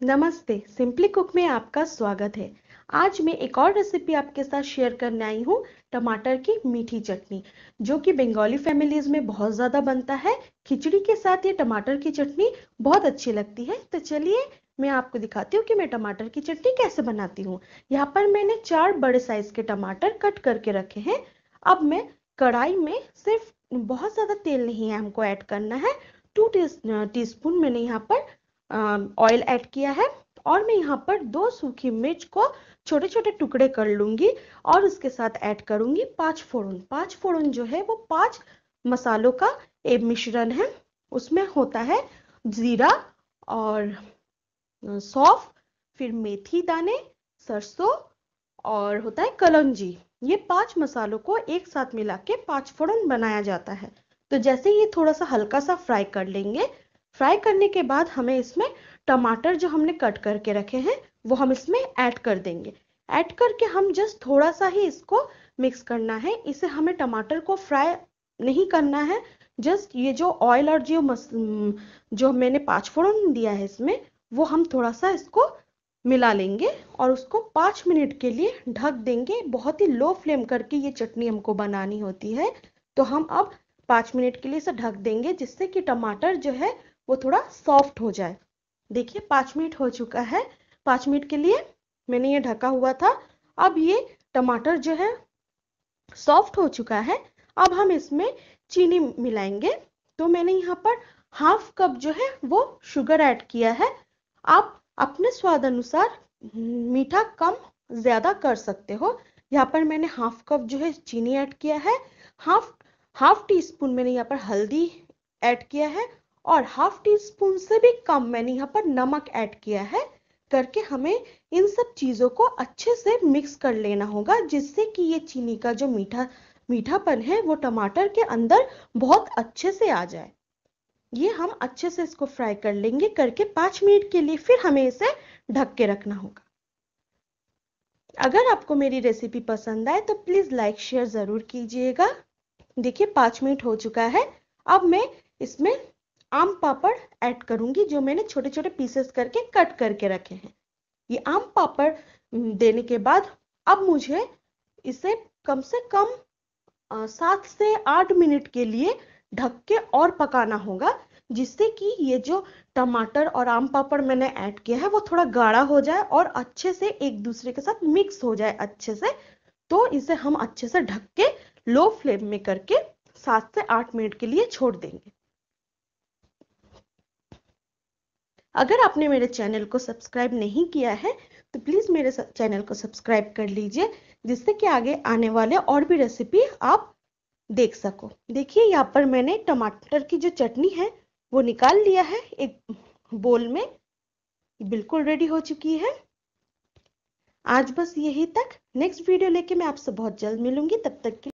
नमस्ते, simply cook में आपका स्वागत है। आज मैं एक और रेसिपी आपके साथ शेयर करने आई हूँ, टमाटर की मीठी चटनी, जो कि बंगाली फैमिलीज़ में बहुत ज़्यादा बनता है। खिचड़ी के साथ ये टमाटर की चटनी बहुत अच्छी लगती है। तो चलिए, मैं आपको दिखाती हूँ कि मैं टमाटर की चटनी कैसे बनाती हूँ। यहाँ पर मैंने चार बड़े साइज़ के टमाटर कट करके रखे हैं। अब मैं कढ़ाई में सिर्फ़ बहुत ज़्यादा तेल नहीं है, हमको ऐड करना है। टू टी स्पून मैंने यहाँ पर ऑयल ऐड किया है और मैं यहाँ पर दो सूखी मिर्च को छोटे छोटे टुकड़े कर लूँगी और उसके साथ ऐड करूँगी पाँच फोड़न। पाँच फोड़न जो है वो पाँच मसालों का एक मिश्रण है। उसमें होता है जीरा और सौफ, फिर मेथी दाने, सरसों और होता है कलंजी। ये पाँच मसालों को एक साथ मिला के पाँच फोड़न बनाया जाता है। तो जैसे ये थोड़ा सा हल्का सा फ्राई कर लेंगे फ्राई करने के बाद हमें इसमें टमाटर जो हमने कट करके रखे हैं, वो हम इसमें ऐड कर देंगे। ऐड करके हम जस्ट थोड़ा सा ही इसको मिक्स करना है। इसे हमें टमाटर को फ्राई नहीं करना है। जस्ट ये जो ऑयल और जो मस, जो मैंने पाँच फोड़न दिया है इसमें, वो हम थोड़ा सा इसको मिला लेंगे और उसको पाँच मिनट के लिए ढक देंगे। बहुत ही लो फ्लेम करके ये चटनी हमको बनानी होती है। तो हम अब पाँच मिनट के लिए इसे ढक देंगे, जिससे कि टमाटर जो है वो थोड़ा सॉफ्ट हो जाए। देखिए, पाँच मिनट हो चुका है। पाँच मिनट के लिए मैंने ये ढका हुआ था। अब ये टमाटर जो है सॉफ्ट हो चुका है। अब हम इसमें चीनी मिलाएँगे। तो मैंने यहाँ पर हाफ़ कप जो है, वो शुगर ऐड किया है। आप अपने स्वाद अनुसार मीठा कम ज़्यादा कर सकते हो। यहाँ पर मैंने हाफ़ कप जो है, चीनी ऐड किया है। हाफ़ हाफ़ टी स्पून मैंने यहाँ पर हल्दी ऐड किया है। और हाफ़ टी स्पून से भी कम मैंने यहाँ पर नमक ऐड किया है, करके हमें इन सब चीज़ों को अच्छे से मिक्स कर लेना होगा, जिससे कि ये चीनी का जो मीठा, मीठापन है, वो टमाटर के अंदर बहुत अच्छे से आ जाए। ये हम अच्छे से इसको फ्राई कर लेंगे, करके पाँच मिनट के लिए फिर हमें इसे ढक के रखना होगा। अगर आपको मेरी रेसिपी पसंद आए तो प्लीज़ लाइक शेयर ज़रूर कीजिएगा। देखिए, पाँच मिनट हो चुका है, अब मैं इसमें आम पापड़ ऐड करूँगी, जो मैंने छोटे छोटे पीसेस करके कट करके रखे हैं। ये आम पापड़ देने के बाद अब मुझे इसे कम से कम सात से आठ मिनट के लिए ढक के और पकाना होगा, जिससे कि ये जो टमाटर और आम पापड़ मैंने ऐड किया है, वो थोड़ा गाढ़ा हो जाए और अच्छे से एक दूसरे के साथ मिक्स हो जाए अच्छे से। तो इसे हम अच्छे से ढक के लो फ्लेम में करके सात से आठ मिनट के लिए छोड़ देंगे। अगर आपने मेरे चैनल को सब्सक्राइब नहीं किया है तो प्लीज़ मेरे चैनल को सब्सक्राइब कर लीजिए, जिससे कि आगे आने वाले और भी रेसिपी आप देख सको। देखिए, यहाँ पर मैंने टमाटर की जो चटनी है, वो निकाल लिया है, एक बोल में। बिल्कुल रेडी हो चुकी है। आज बस यही तक। नेक्स्ट वीडियो लेके मैं आपसे बहुत जल्द मिलूँगी, तब तक के